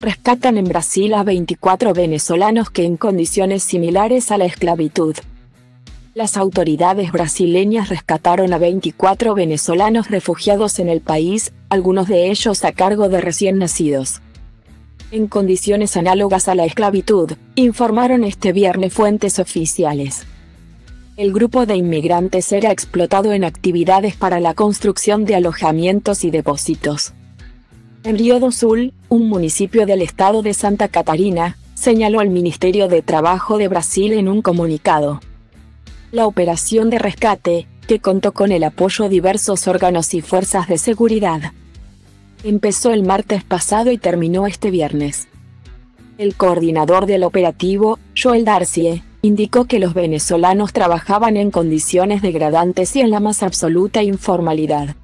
rescatan en Brasil a 24 venezolanos que en condiciones similares a la esclavitud. Las autoridades brasileñas rescataron a 24 venezolanos refugiados en el país, algunos de ellos a cargo de recién nacidos. En condiciones análogas a la esclavitud, informaron este viernes fuentes oficiales. El grupo de inmigrantes era explotado en actividades para la construcción de alojamientos y depósitos. En Río do Sul, un municipio del estado de Santa Catarina, señaló el Ministerio de Trabajo de Brasil en un comunicado. La operación de rescate, que contó con el apoyo de diversos órganos y fuerzas de seguridad, empezó el martes pasado y terminó este viernes. El coordinador del operativo, Joel Darcie, indicó que los venezolanos trabajaban en condiciones degradantes y en la más absoluta informalidad.